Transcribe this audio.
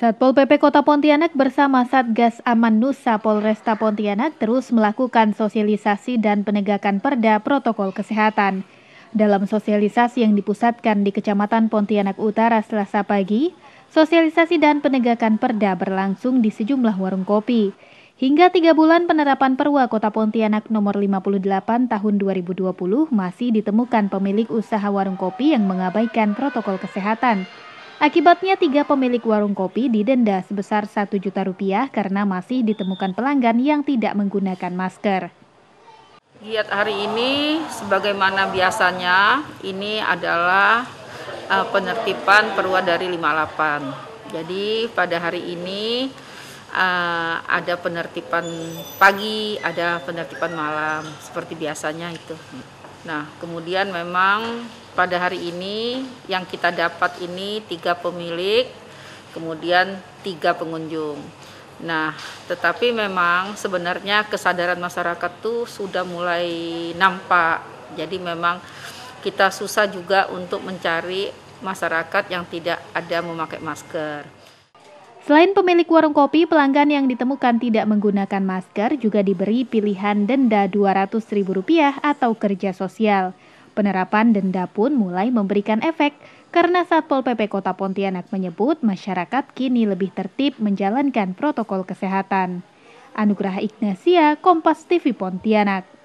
Satpol PP Kota Pontianak bersama Satgas Aman Nusa Polresta Pontianak terus melakukan sosialisasi dan penegakan perda protokol kesehatan. Dalam sosialisasi yang dipusatkan di Kecamatan Pontianak Utara Selasa pagi, sosialisasi dan penegakan perda berlangsung di sejumlah warung kopi. Hingga tiga bulan penerapan Perwa Kota Pontianak nomor 58 tahun 2020 masih ditemukan pemilik usaha warung kopi yang mengabaikan protokol kesehatan. Akibatnya tiga pemilik warung kopi didenda sebesar satu juta rupiah karena masih ditemukan pelanggan yang tidak menggunakan masker. Giat hari ini sebagaimana biasanya ini adalah uh, penertiban perwa dari 58. Jadi pada hari ini uh, ada penertiban pagi, ada penertiban malam seperti biasanya itu. Nah, kemudian memang pada hari ini yang kita dapat ini tiga pemilik, kemudian tiga pengunjung. Nah, tetapi memang sebenarnya kesadaran masyarakat tuh sudah mulai nampak. Jadi memang kita susah juga untuk mencari masyarakat yang tidak ada memakai masker. Selain pemilik warung kopi, pelanggan yang ditemukan tidak menggunakan masker juga diberi pilihan denda Rp200.000 atau kerja sosial. Penerapan denda pun mulai memberikan efek karena Satpol PP Kota Pontianak menyebut masyarakat kini lebih tertib menjalankan protokol kesehatan. Anugerah Ignasia, Kompas TV Pontianak.